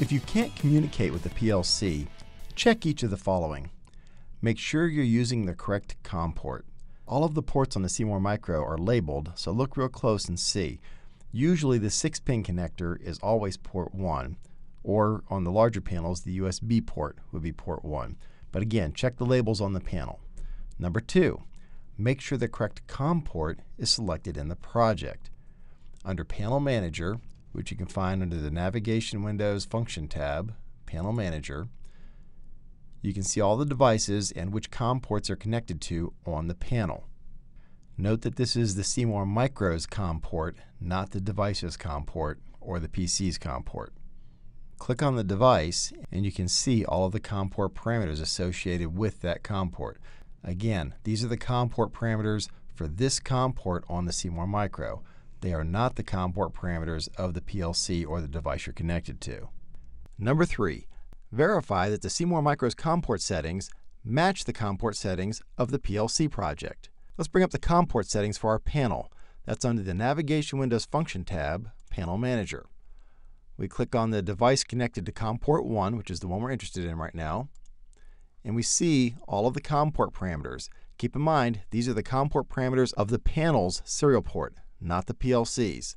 If you can't communicate with the PLC, check each of the following. Make sure you're using the correct COM port. All of the ports on the C-more Micro are labeled, so look real close and see. Usually the 6-pin connector is always port 1, or on the larger panels, the USB port would be port 1. But again, check the labels on the panel. Number 2, make sure the correct COM port is selected in the project. Under Panel Manager, which you can find under the Navigation Windows Function tab, Panel Manager, you can see all the devices and which COM ports are connected to on the panel. Note that this is the C-more Micro's COM port, not the device's COM port or the PC's COM port. Click on the device and you can see all of the COM port parameters associated with that COM port. Again, these are the COM port parameters for this COM port on the C-more Micro. They are not the COM port parameters of the PLC or the device you're connected to. Number three, verify that the C-more Micro's COM port settings match the COM port settings of the PLC project. Let's bring up the COM port settings for our panel. That's under the Navigation Windows Function tab, Panel Manager. We click on the device connected to COM port 1, which is the one we're interested in right now, and we see all of the COM port parameters. Keep in mind, these are the COM port parameters of the panel's serial port, not the PLC's.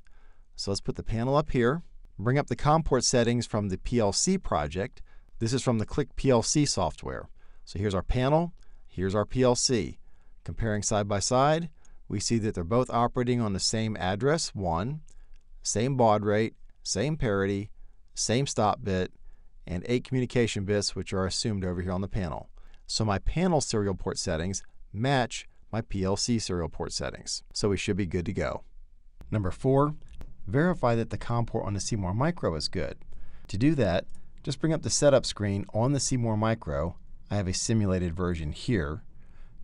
So let's put the panel up here, bring up the COM port settings from the PLC project. This is from the Click PLC software. So here's our panel, here's our PLC. Comparing side by side, we see that they're both operating on the same address, 1, same baud rate, same parity, same stop bit, and 8 communication bits which are assumed over here on the panel. So my panel serial port settings match my PLC serial port settings. So we should be good to go. Number four, verify that the COM port on the C-more Micro is good. To do that, just bring up the setup screen on the C-more Micro. I have a simulated version here.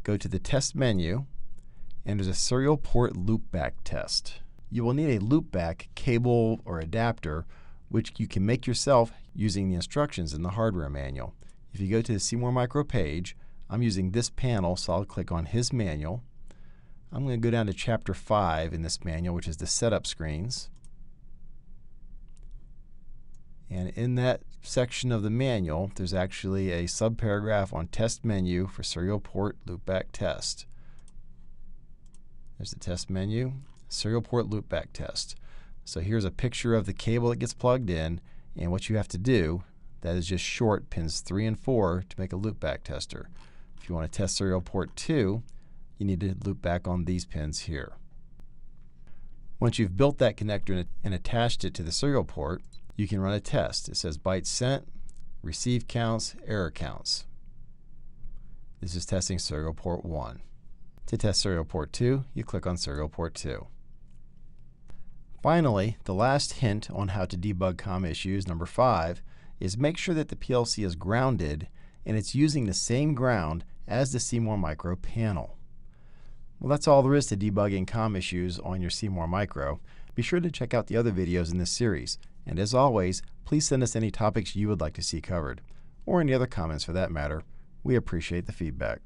Go to the test menu, and there's a serial port loopback test. You will need a loopback cable or adapter, which you can make yourself using the instructions in the hardware manual. If you go to the C-more Micro page, I'm using this panel, so I'll click on his manual. I'm going to go down to chapter 5 in this manual, which is the setup screens. And in that section of the manual, there's actually a subparagraph on test menu for serial port loopback test. There's the test menu, serial port loopback test. So here's a picture of the cable that gets plugged in, and what you have to do, that is just short pins 3 and 4 to make a loopback tester. If you want to test serial port 2, you need to loop back on these pins here. Once you've built that connector and attached it to the serial port, you can run a test. It says bytes sent, receive counts, error counts. This is testing serial port 1. To test serial port 2, you click on serial port 2. Finally, the last hint on how to debug COM issues, number 5, is make sure that the PLC is grounded and it's using the same ground as the C-more Micro panel. Well, that's all there is to debugging COM issues on your C-more Micro. Be sure to check out the other videos in this series. And as always, please send us any topics you would like to see covered, or any other comments for that matter. We appreciate the feedback.